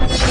Thank you.